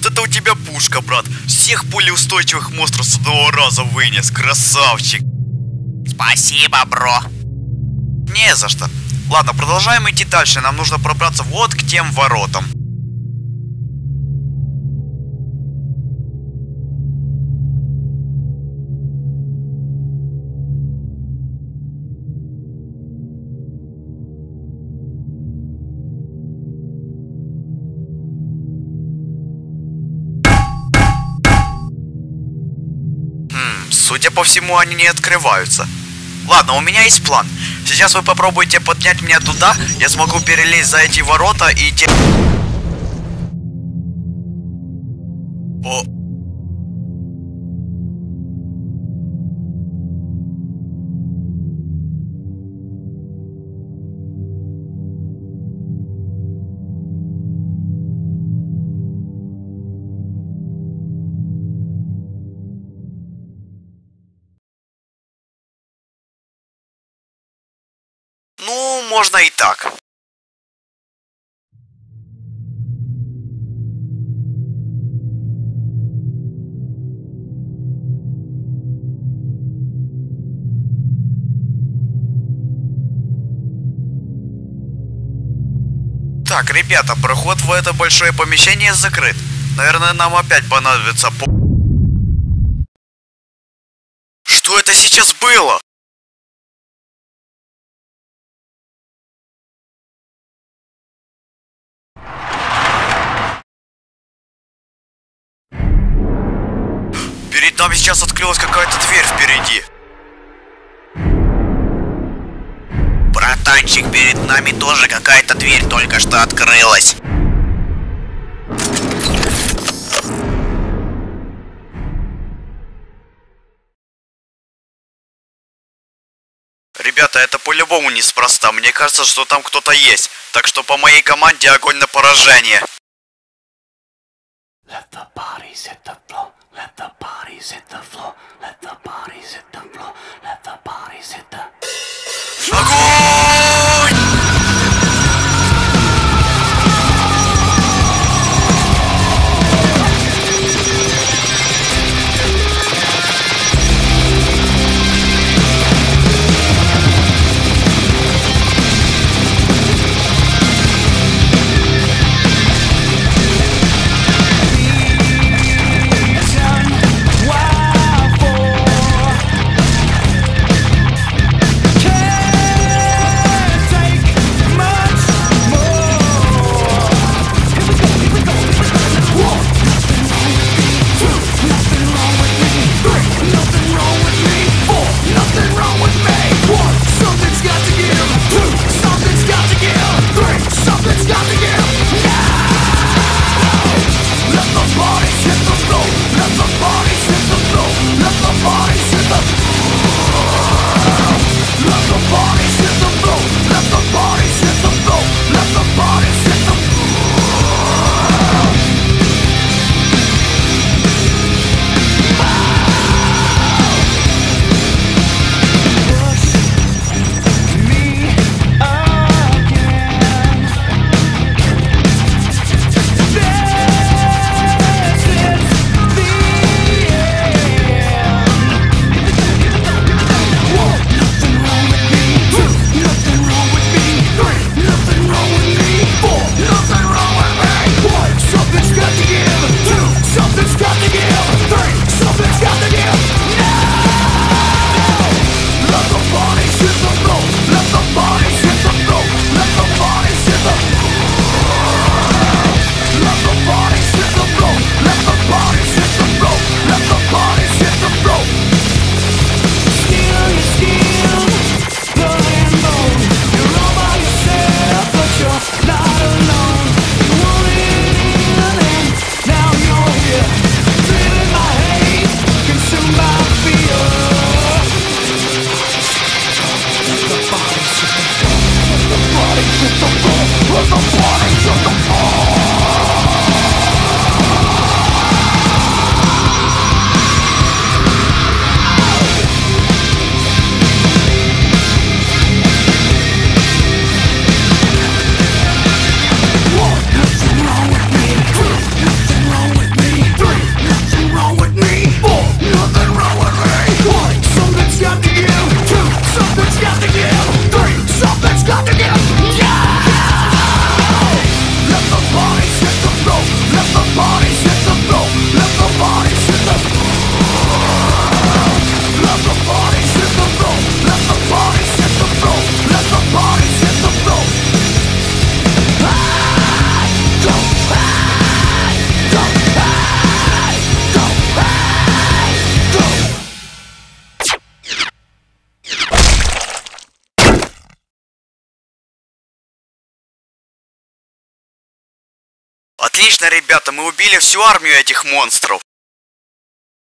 вот это у тебя пушка, брат. Всех пулеустойчивых монстров с одного раза вынес. Красавчик. Спасибо, бро. Не за что. Ладно, продолжаем идти дальше. Нам нужно пробраться вот к тем воротам. Судя по всему, они не открываются. Ладно, у меня есть план. Сейчас вы попробуете поднять меня туда, я смогу перелезть за эти ворота и те... можно и так. Так, ребята, проход в это большое помещение закрыт. Наверное, нам опять понадобится по... Что это сейчас было? Перед нами сейчас открылась какая-то дверь впереди. Братанчик, перед нами тоже какая-то дверь только что открылась. Ребята, это по-любому неспроста. Мне кажется, что там кто-то есть. Так что по моей команде огонь на поражение. Let the bodies hit the floor. Let the bodies Отлично, ребята, мы убили всю армию этих монстров.